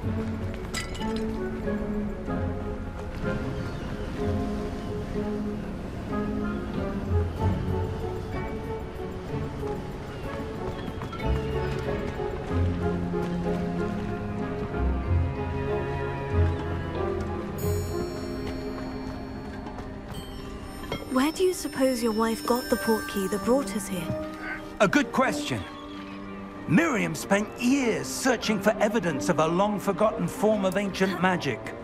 Where do you suppose your wife got the portkey that brought us here? A good question. Miriam spent years searching for evidence of a long-forgotten form of ancient magic.